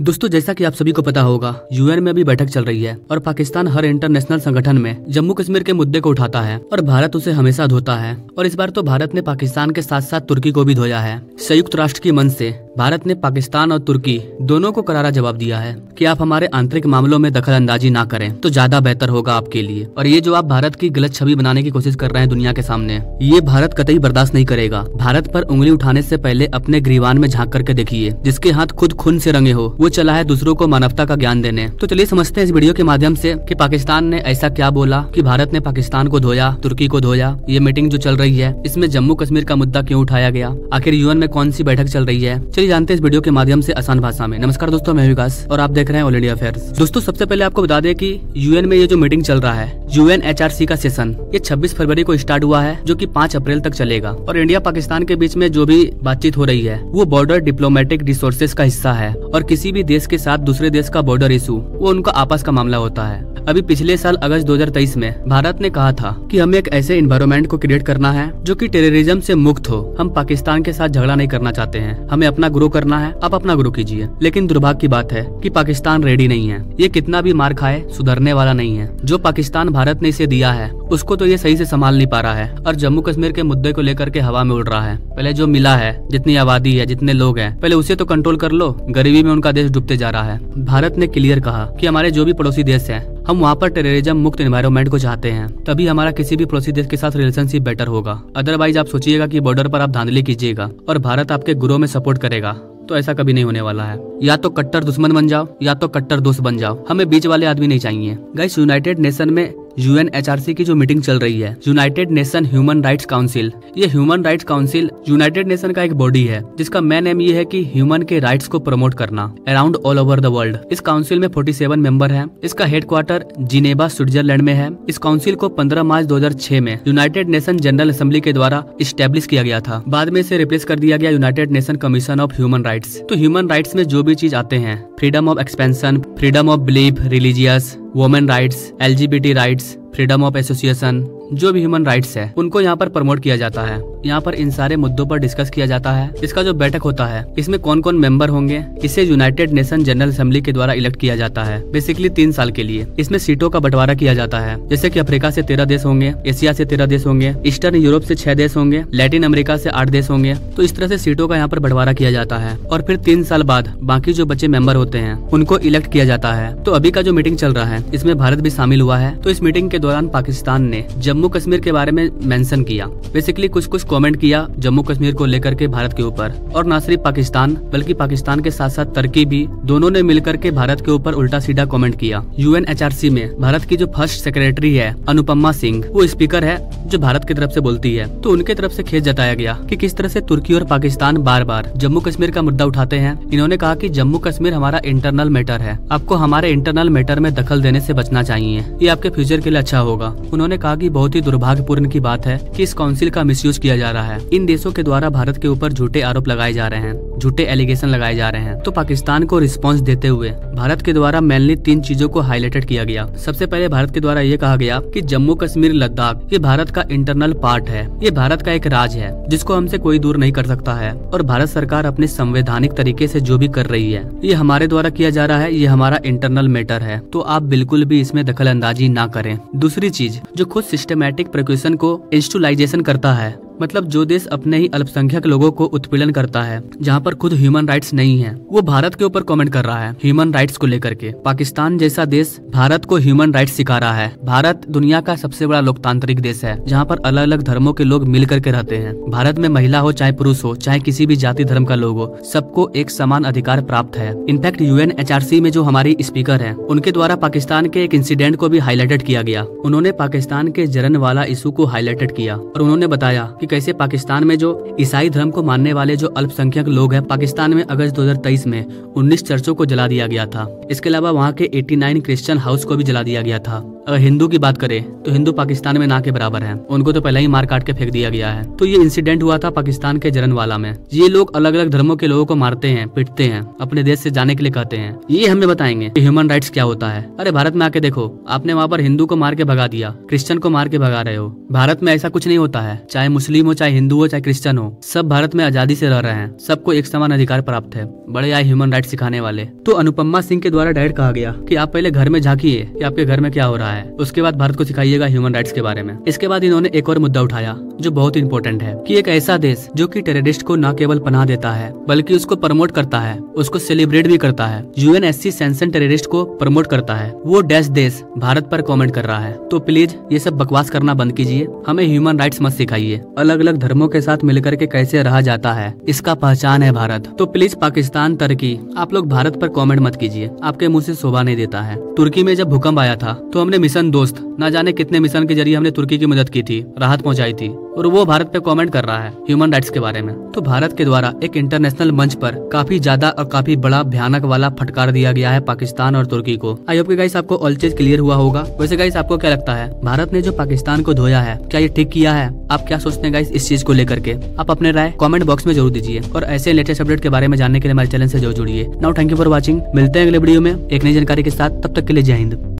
दोस्तों, जैसा कि आप सभी को पता होगा यूएन में अभी बैठक चल रही है और पाकिस्तान हर इंटरनेशनल संगठन में जम्मू कश्मीर के मुद्दे को उठाता है और भारत उसे हमेशा धोता है। और इस बार तो भारत ने पाकिस्तान के साथ साथ तुर्की को भी धोया है। संयुक्त राष्ट्र की मंच से भारत ने पाकिस्तान और तुर्की दोनों को करारा जवाब दिया है कि आप हमारे आंतरिक मामलों में दखल अंदाजी ना करें तो ज़्यादा बेहतर होगा आपके लिए। और ये जो आप भारत की गलत छवि बनाने की कोशिश कर रहे हैं दुनिया के सामने, ये भारत कतई बर्दाश्त नहीं करेगा। भारत पर उंगली उठाने से पहले अपने ग्रीवान में झाँक करके देखिए, जिसके हाथ खुद खून से रंगे हो, वो चला है दूसरों को मानवता का ज्ञान देने। तो चलिए समझते हैं इस वीडियो के माध्यम से कि पाकिस्तान ने ऐसा क्या बोला कि भारत ने पाकिस्तान को धोया, तुर्की को धोया। ये मीटिंग जो चल रही है, इसमें जम्मू कश्मीर का मुद्दा क्यों उठाया गया? आखिर यूएन में कौन सी बैठक चल रही है? चलिए जानते हैं इस वीडियो के माध्यम से आसान भाषा में। नमस्कार दोस्तों, मैं विकास और आप देख रहे हैं ऑल इंडिया अफेयर दोस्तों, सबसे पहले आपको बता दें कि यूएन में ये जो मीटिंग चल रहा है यूएन एचआरसी का सेशन ये 26 फरवरी को स्टार्ट हुआ है, जो कि 5 अप्रैल तक चलेगा। और इंडिया पाकिस्तान के बीच में जो भी बातचीत हो रही है, वो बॉर्डर डिप्लोमेटिक रिसोर्सेज का हिस्सा है। और किसी भी देश के साथ दूसरे देश का बॉर्डर इशू वो उनका आपस का मामला होता है। अभी पिछले साल अगस्त 2023 में भारत ने कहा था कि हमें एक ऐसे इन्वायरमेंट को क्रिएट करना है, जो कि टेररिज्म से मुक्त हो। हम पाकिस्तान के साथ झगड़ा नहीं करना चाहते हैं। हमें अपना ग्रो करना है, आप अपना ग्रो कीजिए। लेकिन दुर्भाग्य की बात है कि पाकिस्तान रेडी नहीं है। ये कितना भी मार खाए, सुधरने वाला नहीं है। जो पाकिस्तान भारत ने इसे दिया है, उसको तो ये सही से संभाल नहीं पा रहा है। और जम्मू कश्मीर के मुद्दे को लेकर के हवा में उड़ रहा है। पहले जो मिला है, जितनी आबादी है, जितने लोग हैं, पहले उसे तो कंट्रोल कर लो। गरीबी में उनका देश डूबते जा रहा है। भारत ने क्लियर कहा कि हमारे जो भी पड़ोसी देश हैं हम वहाँ पर टेररिज्म मुक्त इन्वायरमेंट को चाहते हैं। तभी हमारा किसी भी पड़ोसी देश के साथ रिलेशनशिप बेटर होगा। अदरवाइज़ आप सोचिएगा कि बॉर्डर पर आप धांधली कीजिएगा और भारत आपके गुरो में सपोर्ट करेगा। तो ऐसा कभी नहीं होने वाला है। या तो कट्टर दुश्मन बन जाओ, या तो कट्टर दोस्त बन जाओ। हमें बीच वाले आदमी नहीं चाहिए। गाइस यूनाइटेड नेशन में यूएनएचआरसी की जो मीटिंग चल रही है, United Nation Human Rights Council. ये human rights council United Nation का एक बॉडी है, जिसका मेन एम ये है कि ह्यूमन के राइट्स को प्रमोट करना, around all over the world. इस काउंसिल में 47 मेंबर हैं। इसका हेडक्वार्टर जिनेवा, स्विट्जरलैंड में है। इस काउंसिल को 15 मार्च 2006 में यूनाइटेड नेशन जनरल असेंबली के द्वारा स्टेब्लिश किया गया था। बाद में इसे रिप्लेस कर दिया गया United Nation Commission of Human Rights. तो ह्यूमन राइट्स में जो भी चीज़ आते हैं, freedom of expansion freedom of belief, religious, women rights, LGBT rights, freedom of association, जो भी ह्यूमन राइट्स है, उनको यहाँ पर प्रमोट किया जाता है। यहाँ पर इन सारे मुद्दों पर डिस्कस किया जाता है। इसका जो बैठक होता है, इसमें कौन कौन मेंबर होंगे, इसे यूनाइटेड नेशन जनरल असेंबली के द्वारा इलेक्ट किया जाता है बेसिकली तीन साल के लिए। इसमें सीटों का बंटवारा किया जाता है। जैसे की अफ्रीका ऐसी तेरह देश होंगे, एशिया ऐसी तेरह देश होंगे, ईस्टर्न यूरोप ऐसी छह देश होंगे, लैटिन अमेरिका ऐसी आठ देश होंगे। तो इस तरह से सीटों का यहाँ पर बंटवारा किया जाता है। और फिर तीन साल बाद बाकी जो बच्चे मेंबर होते हैं, उनको इलेक्ट किया जाता है। तो अभी का जो मीटिंग चल रहा है, इसमें भारत भी शामिल हुआ है। तो इस मीटिंग के दौरान पाकिस्तान ने जम्मू कश्मीर के बारे में मेंशन किया। बेसिकली कुछ कुछ कमेंट किया जम्मू कश्मीर को लेकर के भारत के ऊपर। और न सिर्फ़ पाकिस्तान, बल्कि पाकिस्तान के साथ साथ तुर्की भी, दोनों ने मिलकर के भारत के ऊपर उल्टा सीधा कमेंट किया। यूएनएचआरसी में भारत की जो फ़र्स्ट सेक्रेटरी है, अनुपमा सिंह, वो स्पीकर है जो भारत की तरफ़ से बोलती है। तो उनके तरफ़ से खेत जताया गया कि किस तरह से तुर्की और पाकिस्तान बार बार जम्मू कश्मीर का मुद्दा उठाते हैं। इन्होंने कहा कि जम्मू कश्मीर हमारा इंटरनल मैटर है। आपको हमारे इंटरनल मैटर में दखल देने से बचना चाहिए। ये आपके फ्यूचर के लिए अच्छा होगा। उन्होंने कहा कि बहुत ही दुर्भाग्यपूर्ण की बात है कि इस काउंसिल का मिसयूज किया जा रहा है। इन देशों के द्वारा भारत के ऊपर झूठे आरोप लगाए जा रहे हैं, झूठे एलिगेशन लगाए जा रहे हैं। तो पाकिस्तान को रिस्पॉन्स देते हुए भारत के द्वारा मेनली तीन चीज़ों को हाईलाइटेड किया गया। सबसे पहले भारत के द्वारा ये कहा गया की जम्मू कश्मीर, लद्दाख, ये भारत का इंटरनल पार्ट है। ये भारत का एक राज है, जिसको हमसे कोई दूर नहीं कर सकता है। और भारत सरकार अपने संवैधानिक तरीके से जो भी कर रही है, ये हमारे द्वारा किया जा रहा है, ये हमारा इंटरनल मैटर है। तो आप बिल्कुल भी इसमें दखल अंदाजी ना करें। दूसरी चीज़, जो खुद सिस्टमेटिक प्रक्यूशन को इंस्टूलाइजेशन करता है। मतलब जो देश अपने ही अल्पसंख्यक लोगों को उत्पीड़न करता है, जहाँ पर खुद ह्यूमन राइट्स नहीं है, वो भारत के ऊपर कमेंट कर रहा है ह्यूमन राइट्स को लेकर के। पाकिस्तान जैसा देश भारत को ह्यूमन राइट्स सिखा रहा है। भारत दुनिया का सबसे बड़ा लोकतांत्रिक देश है, जहाँ पर अलग अलग धर्मों के लोग मिल करके रहते हैं। भारत में महिला हो, चाहे पुरुष हो, चाहे किसी भी जाति धर्म का लोग हो, सबको एक समान अधिकार प्राप्त है। इनफैक्ट यूएन में जो हमारी स्पीकर है, उनके द्वारा पाकिस्तान के एक इंसिडेंट को भी हाईलाइटेड किया गया। उन्होंने पाकिस्तान के जरन वाला इशू को हाईलाइटेड किया और उन्होंने बताया कि कैसे पाकिस्तान में जो ईसाई धर्म को मानने वाले जो अल्पसंख्यक लोग हैं, पाकिस्तान में अगस्त 2023 में 19 चर्चों को जला दिया गया था। इसके अलावा वहाँ के 89 क्रिश्चियन हाउस को भी जला दिया गया था। अगर हिंदू की बात करें तो हिंदू पाकिस्तान में ना के बराबर है। उनको तो पहले ही मार काट के फेंक दिया गया है। तो ये इंसिडेंट हुआ था पाकिस्तान के जरनवाला में। ये लोग अलग अलग धर्मों के लोगों को मारते हैं, पिटते हैं, अपने देश से जाने के लिए कहते हैं। ये हमें बताएँगे कि ह्यूमन राइट्स क्या होता है। अरे भारत में आके देखो, आपने वहाँ पर हिंदू को मार के भगा दिया, क्रिश्चियन को मार के भगा रहे हो। भारत में ऐसा कुछ नहीं होता है, चाहे मुस्लिम हो, चाहे हिंदू हो, चाहे क्रिश्चियन हो, सब भारत में आज़ादी से रह रहे हैं। सबको एक समान अधिकार प्राप्त है। बड़े आए ह्यूमन राइट सिखाने वाले। तो अनुपमा सिंह के द्वारा डायरेक्ट कहा गया कि आप पहले घर में झांकिए कि आपके घर में क्या हो रहा है। उसके बाद भारत को सिखाइएगा ह्यूमन राइट्स के बारे में। इसके बाद इन्होंने एक और मुद्दा उठाया, जो बहुत इंपॉर्टेंट है, कि एक ऐसा देश, जो कि टेररिस्ट को न केवल पनाह देता है, बल्कि उसको प्रमोट करता है, उसको सेलिब्रेट भी करता है। UN S C sanction terrorist को प्रमोट करता है। वो डैश देश भारत पर कमेंट कर रहा है। तो प्लीज़ ये सब बकवास करना बंद कीजिए। हमें ह्यूमन राइट्स मत सिखाइए। अलग अलग धर्मों के साथ मिलकर के कैसे रहा जाता है, इसका पहचान है भारत। तो प्लीज़ पाकिस्तान तुर्की, आप लोग भारत पर कमेंट मत कीजिए, आपके मुँह से शोभा नहीं देता है। तुर्की में जब भूकंप आया था तो हमने मिशन दोस्त, ना जाने कितने मिशन के ज़रिए हमने तुर्की की मदद की थी, राहत पहुंचाई थी। और वो भारत पे कमेंट कर रहा है ह्यूमन राइट्स के बारे में। तो भारत के द्वारा एक इंटरनेशनल मंच पर काफ़ी ज़्यादा और काफ़ी बड़ा भयानक वाला फटकार दिया गया है पाकिस्तान और तुर्की को। आई होप गाइस आपको ऑल चीज़ क्लियर हुआ होगा। वैसे गाइस आपको क्या लगता है? भारत ने जो पाकिस्तान को धोया है, क्या ये ठीक किया है? आप क्या सोचते हैं गाइस इस चीज़ को लेकर के? आप अपने राय कॉमेंट बॉक्स में ज़रूर दीजिए और ऐसे लेटेस्ट अपडेट के बारे में जानने के लिए हमारे चैनल से ज़रूर जुड़िए। Now thank you for watching मिलते हैं अगले वीडियो में। एक नई जानकारी के साथ। तब तक के लिए जय हिंद।